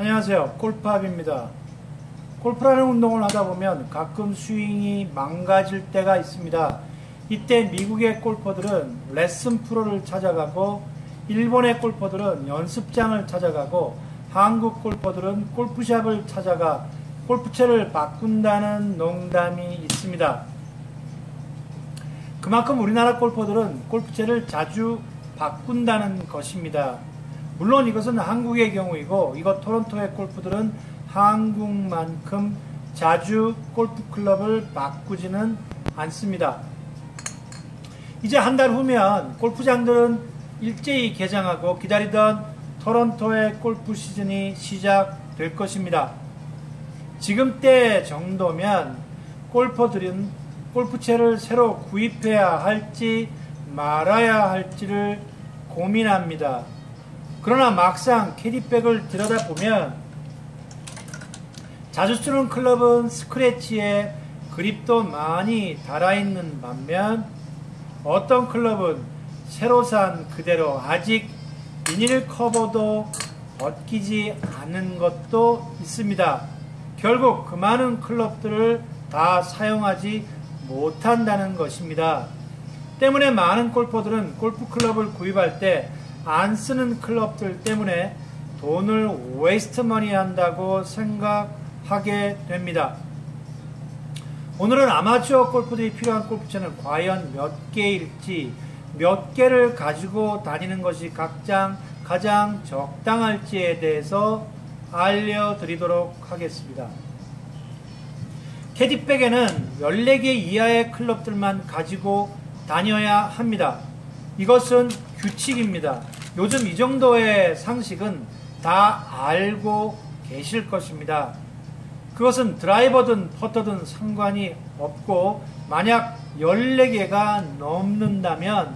안녕하세요. 골프합입니다. 골프라는 운동을 하다 보면 가끔 스윙이 망가질 때가 있습니다. 이때 미국의 골퍼들은 레슨 프로를 찾아가고 일본의 골퍼들은 연습장을 찾아가고 한국 골퍼들은 골프샵을 찾아가 골프채를 바꾼다는 농담이 있습니다. 그만큼 우리나라 골퍼들은 골프채를 자주 바꾼다는 것입니다. 물론 이것은 한국의 경우이고 이것 토론토의 골프들은 한국만큼 자주 골프 클럽을 바꾸지는 않습니다. 이제 한 달 후면 골프장들은 일제히 개장하고 기다리던 토론토의 골프 시즌이 시작될 것입니다. 지금 때 정도면 골퍼들은 골프채를 새로 구입해야 할지 말아야 할지를 고민합니다. 그러나 막상 캐디백을 들여다보면 자주 쓰는 클럽은 스크래치에 그립도 많이 달아있는 반면 어떤 클럽은 새로 산 그대로 아직 비닐 커버도 벗기지 않은 것도 있습니다. 결국 그 많은 클럽들을 다 사용하지 못한다는 것입니다. 때문에 많은 골퍼들은 골프 클럽을 구입할 때 안 쓰는 클럽들 때문에 돈을 waste money 한다고 생각하게 됩니다. 오늘은 아마추어 골퍼들이 필요한 골프채는 과연 몇 개일지 몇 개를 가지고 다니는 것이 가장 가장 적당할지에 대해서 알려드리도록 하겠습니다. 캐디백에는 14개 이하의 클럽들만 가지고 다녀야 합니다. 이것은 규칙입니다. 요즘 이 정도의 상식은 다 알고 계실 것입니다. 그것은 드라이버든 퍼터든 상관이 없고 만약 14개가 넘는다면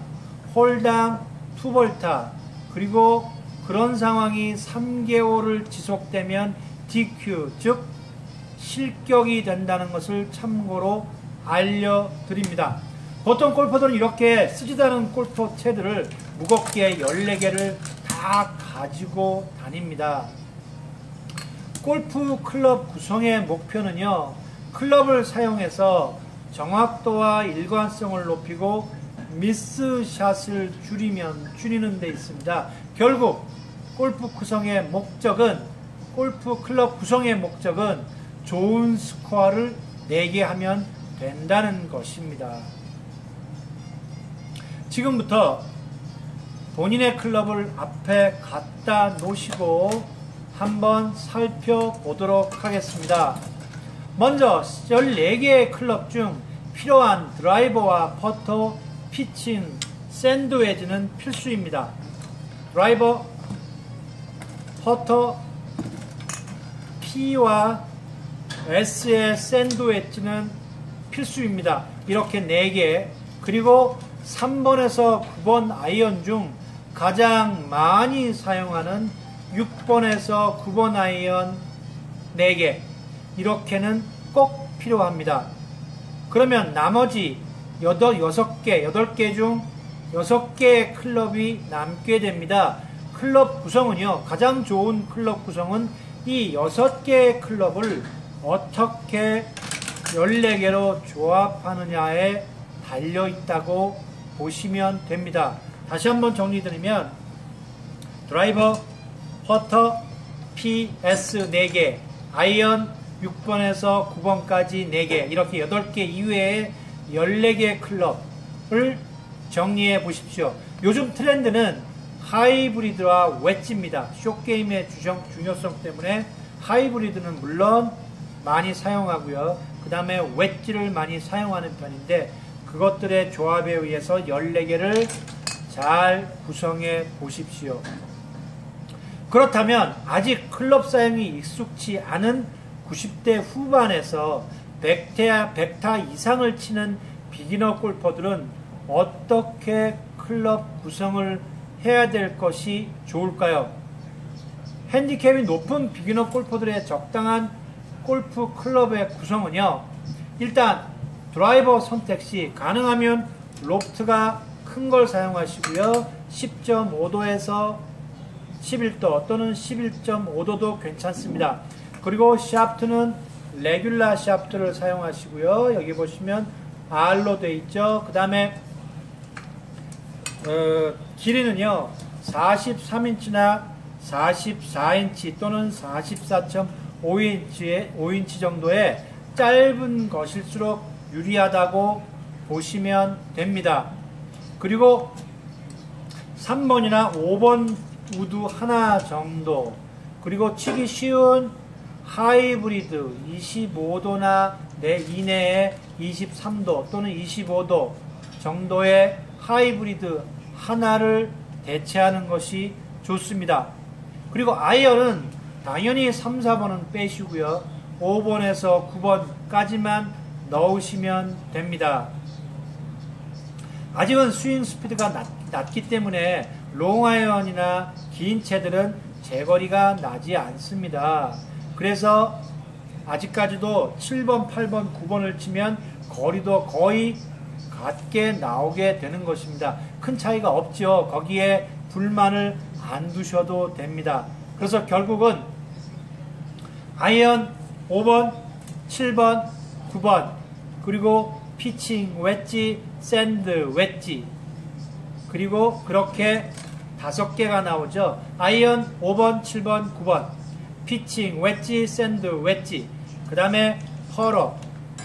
홀당 투볼타 그리고 그런 상황이 3개월을 지속되면 DQ 즉 실격이 된다는 것을 참고로 알려드립니다. 보통 골퍼들은 이렇게 쓰지도 않은 골프 채들을 무겁게 14개를 다 가지고 다닙니다. 골프 클럽 구성의 목표는요, 클럽을 사용해서 정확도와 일관성을 높이고 미스샷을 줄이면 줄이는 데 있습니다. 결국 골프 구성의 목적은 골프 클럽 구성의 목적은 좋은 스코어를 내게 하면 된다는 것입니다. 지금부터 본인의 클럽을 앞에 갖다 놓으시고 한번 살펴보도록 하겠습니다. 먼저 14개의 클럽 중 필요한 드라이버와 퍼터, 피칭, 샌드웨지는 필수입니다. 드라이버, 퍼터, P와 S의 샌드웨지는 필수입니다. 이렇게 4개 그리고 3번에서 9번 아이언 중 가장 많이 사용하는 6번에서 9번 아이언 4개 이렇게는 꼭 필요합니다. 그러면 나머지 8, 6개, 8개 중 6개의 클럽이 남게 됩니다. 클럽 구성은요, 가장 좋은 클럽 구성은 이 6개의 클럽을 어떻게 14개로 조합하느냐에 달려 있다고 보시면 됩니다. 다시 한번 정리드리면 드라이버, 퍼터, PS 4개, 아이언 6번에서 9번까지 4개 이렇게 8개 이외에 14개 클럽을 정리해 보십시오. 요즘 트렌드는 하이브리드와 웨지입니다. 숏게임의 중요성 때문에 하이브리드는 물론 많이 사용하고요. 그 다음에 웨지를 많이 사용하는 편인데 그것들의 조합에 의해서 14개를 잘 구성해 보십시오. 그렇다면 아직 클럽 사용이 익숙치 않은 90대 후반에서 100타, 100타 이상을 치는 비기너 골퍼들은 어떻게 클럽 구성을 해야 될 것이 좋을까요? 핸디캡이 높은 비기너 골퍼들의 적당한 골프 클럽의 구성은요. 일단 드라이버 선택 시 가능하면 로프트가 큰 걸 사용하시고요. 10.5도에서 11도 또는 11.5도도 괜찮습니다. 그리고 샤프트는 regular 샤프트를 사용하시고요. 여기 보시면 R로 되어 있죠. 그 다음에 어, 길이는요 43인치나 44인치 또는 44.5인치의 5인치 정도의 짧은 것일수록 유리하다고 보시면 됩니다. 그리고 3번이나 5번 우드 하나 정도 그리고 치기 쉬운 하이브리드 25도나 내 이내에 23도 또는 25도 정도의 하이브리드 하나를 대체하는 것이 좋습니다. 그리고 아이언은 당연히 3, 4번은 빼시고요. 5번에서 9번까지만 넣으시면 됩니다. 아직은 스윙 스피드가 낮, 낮기 때문에 롱아이언이나 긴 채들은 제거리가 나지 않습니다. 그래서 아직까지도 7번, 8번, 9번을 치면 거리도 거의 같게 나오게 되는 것입니다. 큰 차이가 없죠. 거기에 불만을 안 두셔도 됩니다. 그래서 결국은 아이언 5번, 7번, 9번. 그리고 피칭, 웨지, 샌드, 웨지. 그리고 그렇게 다섯 개가 나오죠. 아이언 5번, 7번, 9번. 피칭, 웨지, 샌드, 웨지. 그 다음에 퍼터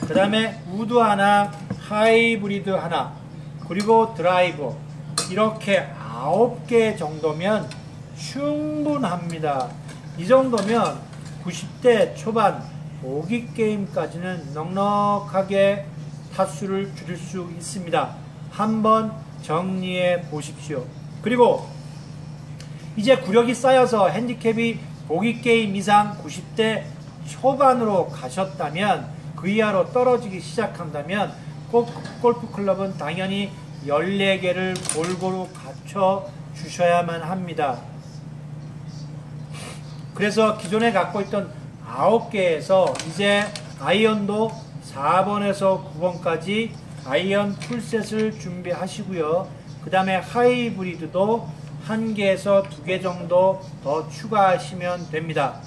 그 다음에 우드 하나 하이브리드 하나. 그리고 드라이버. 이렇게 아홉 개 정도면 충분합니다. 이 정도면 90대 초반 보기 게임까지는 넉넉하게 타수를 줄일 수 있습니다. 한번 정리해 보십시오. 그리고 이제 구력이 쌓여서 핸디캡이 보기 게임 이상 90대 초반으로 가셨다면 그 이하로 떨어지기 시작한다면 골프 클럽은 당연히 14개를 골고루 갖춰 주셔야만 합니다. 그래서 기존에 갖고 있던 9개에서 이제 아이언도 4번에서 9번까지 아이언 full set을 준비하시고요. 그 다음에 하이브리드도 1개에서 2개 정도 더 추가하시면 됩니다.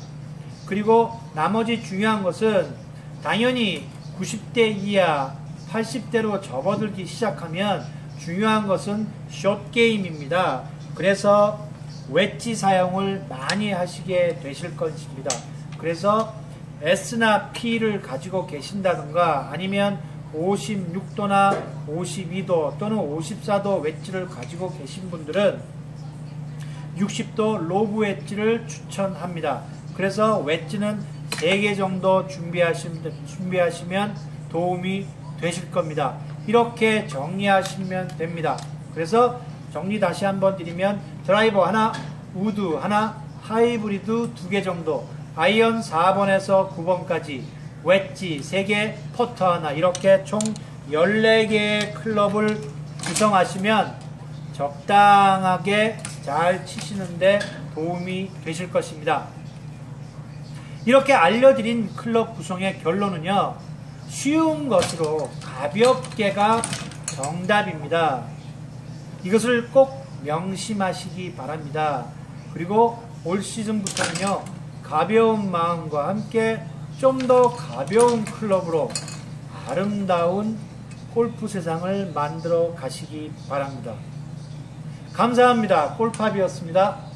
그리고 나머지 중요한 것은 당연히 90대 이하 80대로 접어들기 시작하면 중요한 것은 숏 게임입니다. 그래서 웨지 사용을 많이 하시게 되실 것입니다. 그래서 S나 P를 가지고 계신다든가 아니면 56도나 52도 또는 54도 웨지를 가지고 계신 분들은 60도 로브 웨지를 추천합니다. 그래서 웨지는 3개 정도 준비하시면, 도움이 되실 겁니다. 이렇게 정리하시면 됩니다. 그래서 정리 다시 한번 드리면 드라이버 하나, 우드 하나, 하이브리드 두 개 정도, 아이언 4번에서 9번까지, 웨지 3개, 퍼터 하나 이렇게 총 14개의 클럽을 구성하시면 적당하게 잘 치시는데 도움이 되실 것입니다. 이렇게 알려드린 클럽 구성의 결론은요. 쉬운 것으로 가볍게가 정답입니다. 이것을 꼭 명심하시기 바랍니다. 그리고 올 시즌부터는요, 가벼운 마음과 함께 좀 더 가벼운 클럽으로 아름다운 골프 세상을 만들어 가시기 바랍니다. 감사합니다. 골팝이었습니다.